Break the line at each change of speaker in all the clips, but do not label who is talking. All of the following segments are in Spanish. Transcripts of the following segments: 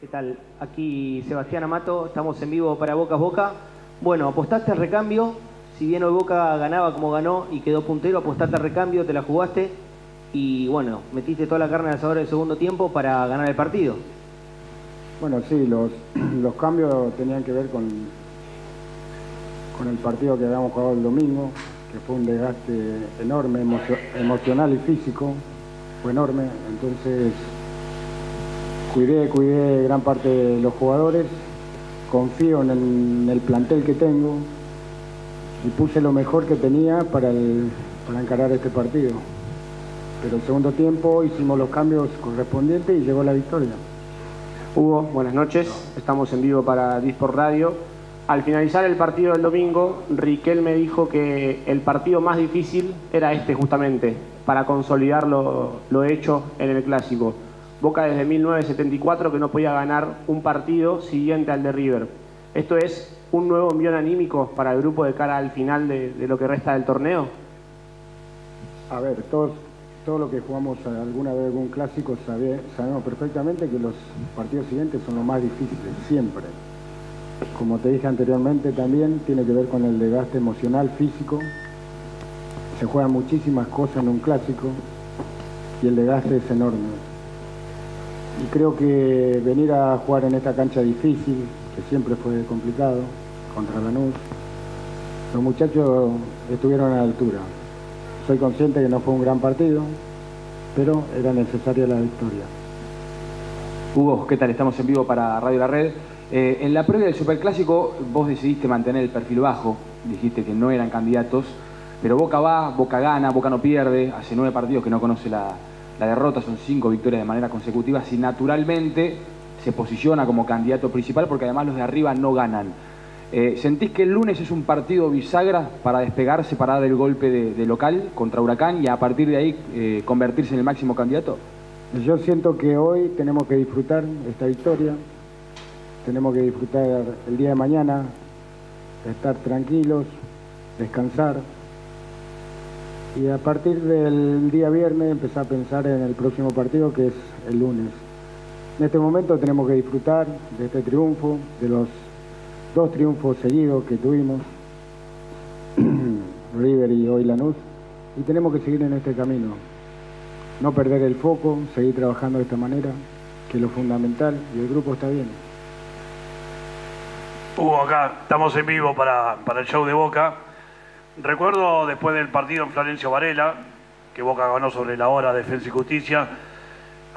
¿Qué tal? Aquí Sebastián Amato, estamos en vivo para Boca Boca. Bueno, apostaste al recambio, si bien hoy Boca ganaba como ganó y quedó puntero, apostaste al recambio, te la jugaste y bueno, metiste toda la carne al asador del segundo tiempo para ganar el partido.
Bueno, sí, los, los cambios tenían que ver con, con el partido que habíamos jugado el domingo, que fue un desgaste enorme, emocional y físico, fue enorme, entonces cuidé, cuidé gran parte de los jugadores, confío en el, plantel que tengo y puse lo mejor que tenía para, para encarar este partido. Pero el segundo tiempo hicimos los cambios correspondientes y llegó la victoria.
Hugo, buenas noches. Estamos en vivo para Disport Radio. Al finalizar el partido del domingo, Riquel me dijo que el partido más difícil era este justamente, para consolidar lo, lo hecho en el clásico. Boca desde 1974 que no podía ganar un partido siguiente al de River. ¿Esto es un nuevo envión anímico para el grupo de cara al final de, lo que resta del torneo?
A ver, todos, todo lo que jugamos alguna vez algún clásico sabemos perfectamente que los partidos siguientes son los más difíciles, siempre. Como te dije anteriormente también, tiene que ver con el desgaste emocional, físico. Se juegan muchísimas cosas en un clásico y el desgaste es enorme y creo que venir a jugar en esta cancha difícil, que siempre fue complicado, contra Lanús, los muchachos estuvieron a la altura. Soy consciente que no fue un gran partido, pero era necesaria la victoria.
Hugo, ¿qué tal? Estamos en vivo para Radio La Red. Eh, en la previa del Superclásico vos decidiste mantener el perfil bajo, dijiste que no eran candidatos, pero Boca va, Boca gana, Boca no pierde, hace nueve partidos que no conoce la, la derrota, son cinco victorias de manera consecutiva, si naturalmente se posiciona como candidato principal, porque además los de arriba no ganan. Eh, ¿Sentís que el lunes es un partido bisagra para despegarse, para dar el golpe de, local contra Huracán y a partir de ahí eh, convertirse en el máximo candidato?
Yo siento que hoy tenemos que disfrutar esta victoria, tenemos que disfrutar el día de mañana, estar tranquilos, descansar, y a partir del día viernes empecé a pensar en el próximo partido que es el lunes. En este momento tenemos que disfrutar de este triunfo, de los dos triunfos seguidos que tuvimos, River y hoy Lanús, y tenemos que seguir en este camino. No perder el foco, seguir trabajando de esta manera, que es lo fundamental, y el grupo está bien.
Hugo, acá estamos en vivo para, para el show de Boca. Recuerdo después del partido en Florencio Varela, que Boca ganó sobre la hora Defensa y Justicia,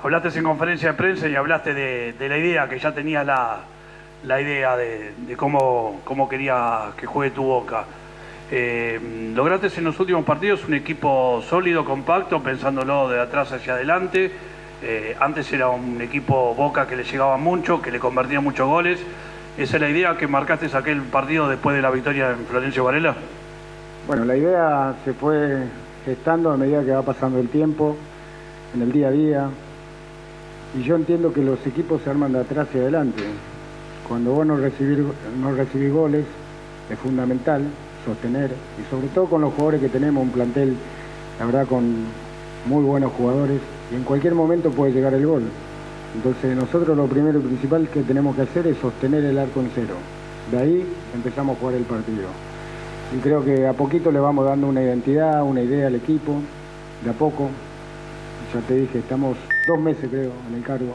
hablaste en conferencia de prensa y hablaste de, la idea, que ya tenía la, idea de, cómo, cómo, quería que juegue tu Boca. Eh, lograste en los últimos partidos un equipo sólido, compacto, pensándolo de atrás hacia adelante. Eh, antes era un equipo Boca que le llegaba mucho, que le convertía muchos goles. ¿Esa es la idea que marcaste aquel partido después de la victoria en Florencio Varela?
Bueno, la idea se fue gestando a medida que va pasando el tiempo, en el día a día, y yo entiendo que los equipos se arman de atrás y adelante. Cuando vos no recibís, no recibís goles, es fundamental sostener, y sobre todo con los jugadores que tenemos, un plantel, la verdad, con muy buenos jugadores, y en cualquier momento puede llegar el gol. Entonces nosotros lo primero y principal que tenemos que hacer es sostener el arco en cero. De ahí empezamos a jugar el partido y creo que a poquito le vamos dando una identidad, una idea al equipo, de a poco. Ya te dije, estamos dos meses creo en el cargo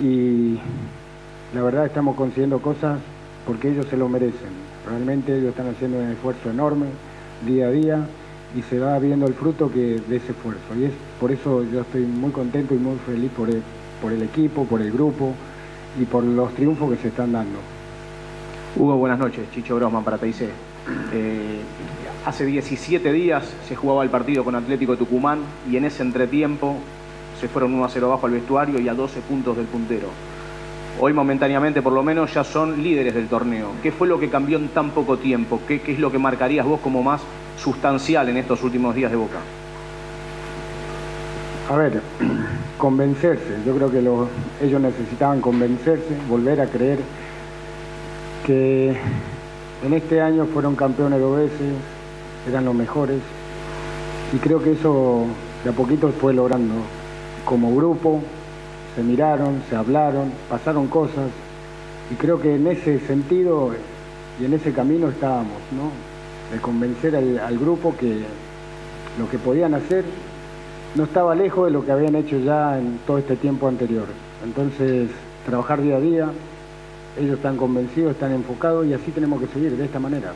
y la verdad estamos consiguiendo cosas porque ellos se lo merecen. Realmente ellos están haciendo un esfuerzo enorme día a día y se va viendo el fruto de ese esfuerzo. Y es por eso yo estoy muy contento y muy feliz por el, por el equipo, por el grupo y por los triunfos que se están dando.
Hugo, buenas noches. Chicho Brosman para TIC. Eh, hace 17 días se jugaba el partido con Atlético Tucumán y en ese entretiempo se fueron 1 a 0 abajo al vestuario y a 12 puntos del puntero. Hoy momentáneamente por lo menos ya son líderes del torneo. ¿Qué fue lo que cambió en tan poco tiempo? ¿Qué, es lo que marcarías vos como más sustancial en estos últimos días de Boca?
A ver, convencerse. Yo creo que ellos necesitaban convencerse, volver a creer que en este año fueron campeones dos veces, eran los mejores y creo que eso de a poquito fue logrando como grupo, se miraron, se hablaron, pasaron cosas y creo que en ese sentido y en ese camino estábamos, ¿no? De convencer al, grupo que lo que podían hacer no estaba lejos de lo que habían hecho ya en todo este tiempo anterior. Entonces, trabajar día a día, ellos están convencidos, están enfocados y así tenemos que seguir de esta manera.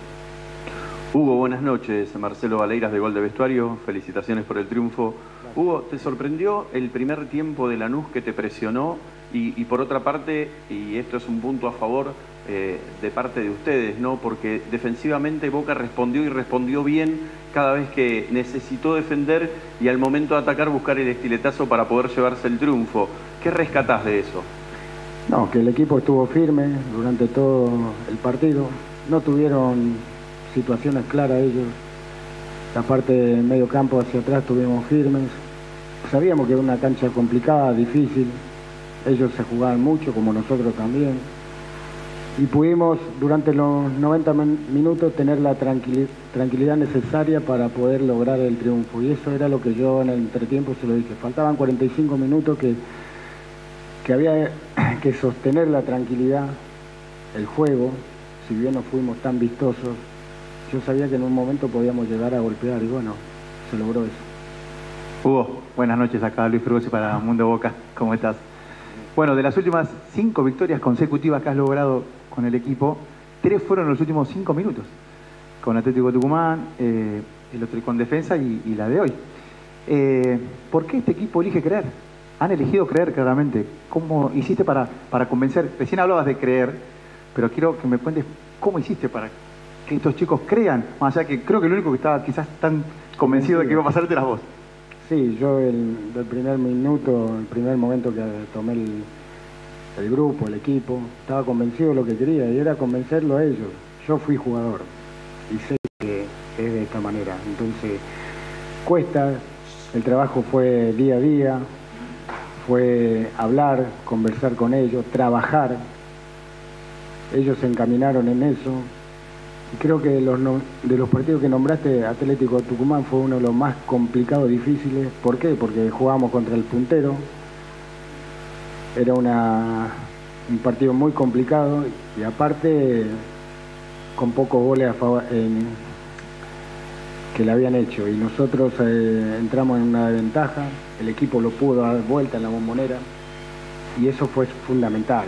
Hugo, buenas noches. Marcelo Valeiras de Gol de Vestuario. Felicitaciones por el triunfo. Hugo, ¿te sorprendió el primer tiempo de Lanús que te presionó? Y, por otra parte, y esto es un punto a favor eh, de parte de ustedes, ¿no? Porque defensivamente Boca respondió y respondió bien cada vez que necesitó defender y al momento de atacar buscar el estiletazo para poder llevarse el triunfo. ¿Qué rescatás de eso?
No, que el equipo estuvo firme durante todo el partido. No tuvieron situaciones claras ellos. La parte de medio campo hacia atrás estuvimos firmes. Sabíamos que era una cancha complicada, difícil. Ellos se jugaban mucho, como nosotros también. Y pudimos durante los 90 minutos tener la tranquilidad necesaria para poder lograr el triunfo. Y eso era lo que yo en el entretiempo se lo dije. Faltaban 45 minutos que, que había que sostener la tranquilidad, el juego, si bien no fuimos tan vistosos, yo sabía que en un momento podíamos llegar a golpear y bueno, se logró eso.
Hugo, buenas noches acá, Luis Frugosi para Mundo Boca, ¿cómo estás? Bueno, de las últimas cinco victorias consecutivas que has logrado con el equipo, tres fueron en los últimos cinco minutos, con Atlético Tucumán, eh, el otro con defensa y, la de hoy. Eh, ¿Por qué este equipo elige creer? Han elegido creer claramente. ¿Cómo hiciste para, para convencer? Recién hablabas de creer, pero quiero que me cuentes cómo hiciste para que estos chicos crean, más allá que creo que el único que estaba quizás tan convencido de que iba a pasarte las vos.
Sí, yo el, del primer minuto, el primer momento que tomé el, grupo, el equipo, estaba convencido de lo que quería y era convencerlo a ellos. Yo fui jugador y sé que es de esta manera. Entonces, cuesta, el trabajo fue día a día, fue hablar, conversar con ellos, trabajar. Ellos se encaminaron en eso, creo que de los, partidos que nombraste, Atlético Tucumán fue uno de los más complicados, difíciles. ¿Por qué? Porque jugábamos contra el puntero. Era una, un partido muy complicado y aparte con pocos goles favor, que le habían hecho. Y nosotros eh, entramos en una desventaja, el equipo lo pudo dar vuelta en la bombonera y eso fue fundamental.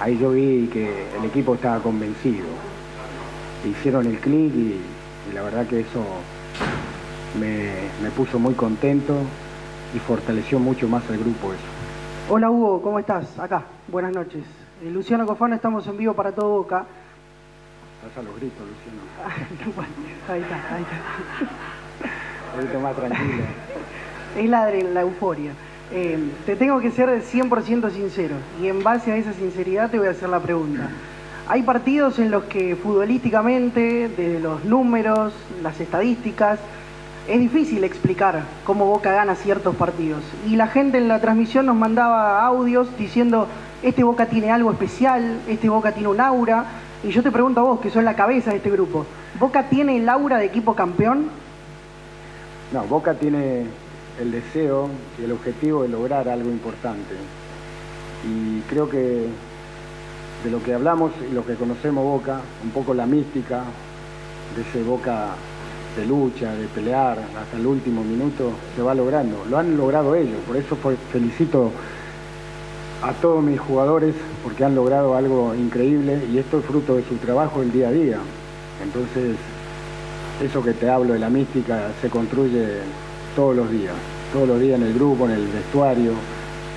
Ahí yo vi que el equipo estaba convencido hicieron el clic y, la verdad que eso me, puso muy contento y fortaleció mucho más al grupo eso.
Hola Hugo, ¿cómo estás? Acá, buenas noches. Eh, Luciano Cofano, estamos en vivo para todo Boca.
Pasa los gritos, Luciano.
ahí está, ahí está.
Ahorita más tranquilo.
Es la, la euforia. Eh, te tengo que ser 100% sincero y en base a esa sinceridad te voy a hacer la pregunta. Hay partidos en los que futbolísticamente, desde los números, las estadísticas, es difícil explicar cómo Boca gana ciertos partidos. Y la gente en la transmisión nos mandaba audios diciendo, este Boca tiene algo especial, este Boca tiene un aura. Y yo te pregunto a vos, que sos la cabeza de este grupo, ¿Boca tiene el aura de equipo campeón?
No, Boca tiene el deseo y el objetivo de lograr algo importante. Y creo que de lo que hablamos y lo que conocemos Boca, un poco la mística de ese Boca de lucha, de pelear hasta el último minuto, se va logrando. Lo han logrado ellos, por eso felicito a todos mis jugadores porque han logrado algo increíble y esto es fruto de su trabajo el día a día. Entonces, eso que te hablo de la mística se construye todos los días, todos los días en el grupo, en el vestuario,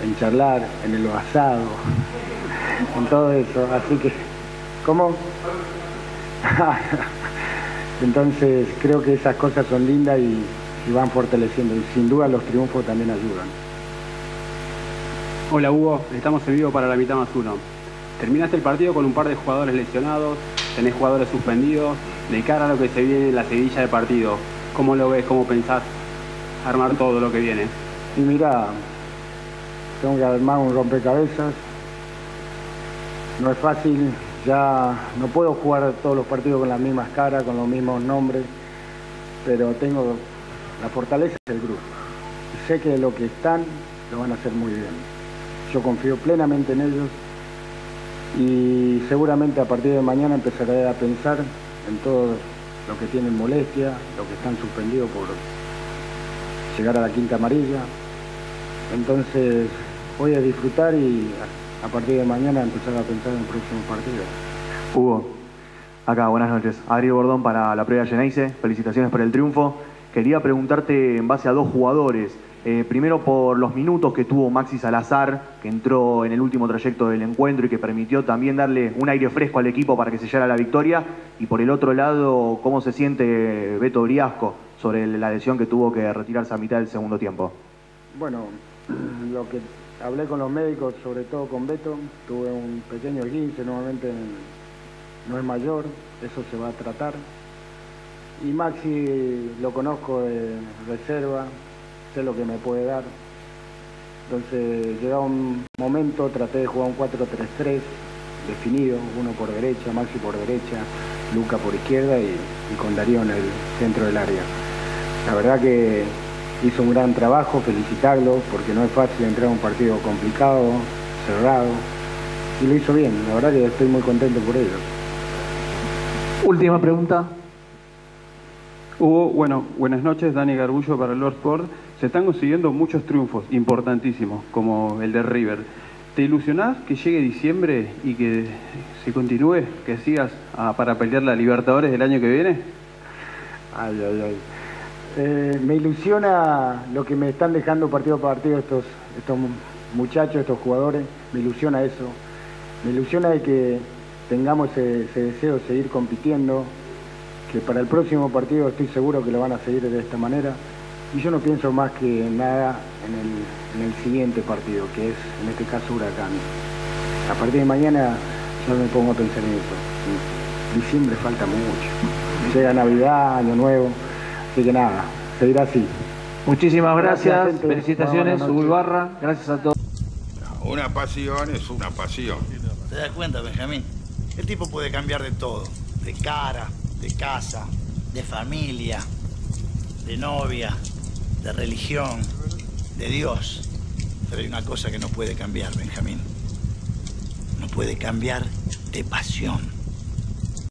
en charlar, en el asado, en todo eso. Así que, ¿cómo? Entonces creo que esas cosas son lindas y, van fortaleciendo y sin duda los triunfos también ayudan.
Hola Hugo, estamos en vivo para la mitad más uno. Terminaste el partido con un par de jugadores lesionados, tenés jugadores suspendidos, de cara a lo que se viene en la seguidilla de partido, ¿cómo lo ves? ¿Cómo pensás armar todo lo que viene?
Y mira, tengo que armar un rompecabezas, no es fácil, ya no puedo jugar todos los partidos con las mismas caras, con los mismos nombres, pero tengo la fortaleza del grupo. sé que lo que están lo van a hacer muy bien. yo confío plenamente en ellos y seguramente a partir de mañana empezaré a pensar en todo lo que tienen molestia, lo que están suspendidos por llegar a la quinta amarilla. Entonces voy a disfrutar y a partir de mañana empezar a pensar en el próximo partido.
Hugo, acá, buenas noches. Adri Bordón para la previa Geneise, felicitaciones por el triunfo. Quería preguntarte en base a dos jugadores. Eh, primero por los minutos que tuvo Maxi Salazar, que entró en el último trayecto del encuentro y que permitió también darle un aire fresco al equipo para que se sellara la victoria. Y por el otro lado, ¿cómo se siente Beto Briasco sobre la lesión que tuvo que retirarse a mitad del segundo tiempo?
Bueno, lo que hablé con los médicos, sobre todo con Beto, tuve un pequeño esguince, nuevamente no es mayor, eso se va a tratar. Y Maxi lo conozco de reserva, sé lo que me puede dar. Entonces, llegado un momento, traté de jugar un 4-3-3 definido, uno por derecha, Maxi por derecha, Luca por izquierda y, con Darío en el centro del área. La verdad que hizo un gran trabajo, felicitarlo, porque no es fácil entrar a un partido complicado, cerrado, y lo hizo bien, la verdad que estoy muy contento por ello.
Última pregunta.
Hugo, bueno, buenas noches, Dani Garbullo para Lord Sport se están consiguiendo muchos triunfos importantísimos, como el de River. ¿Te ilusionás que llegue diciembre y que se continúe, que sigas para pelear la Libertadores el año que viene?
Ay, ay, ay. Eh, me ilusiona lo que me están dejando partido a partido estos, estos muchachos, estos jugadores. Me ilusiona eso. Me ilusiona de que tengamos ese, ese deseo de seguir compitiendo, que para el próximo partido estoy seguro que lo van a seguir de esta manera. Y yo no pienso más que nada en el, siguiente partido, que es en este caso Huracán. A partir de mañana yo me pongo a pensar en eso. Diciembre falta mucho. Llega Navidad, Año Nuevo, así que nada, seguirá así.
Muchísimas gracias, felicitaciones, Hugo Barra, gracias a todos.
Una pasión es una pasión.
¿Te das cuenta, Benjamín? El tipo puede cambiar de todo, de cara, de casa, de familia, de novia, de religión, de Dios. Pero hay una cosa que no puede cambiar, Benjamín. No puede cambiar de pasión.